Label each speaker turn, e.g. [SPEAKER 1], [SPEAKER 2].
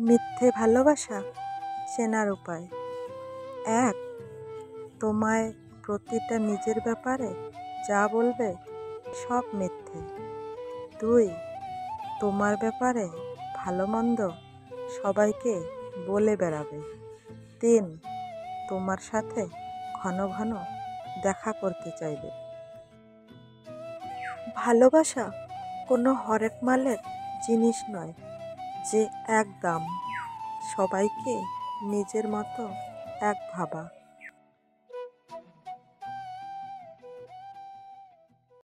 [SPEAKER 1] মিথ্যে ভালোবাসা? চেনার উপায়। এক, তোমায় প্রতিটা নিজের ব্যাপারে যা বলবে সব মিথ্যে। দুই, তোমার ব্যাপারে ভালো মন্দ সবাইকে বলে বেড়াবে। তিন, তোমার সাথে ঘন ঘন দেখা করতে চাইবে। ভালোবাসা কোনো হরেক মালের জিনিস নয়। যে এক দাম সবাইকে নিজের মতো এক ভাবা।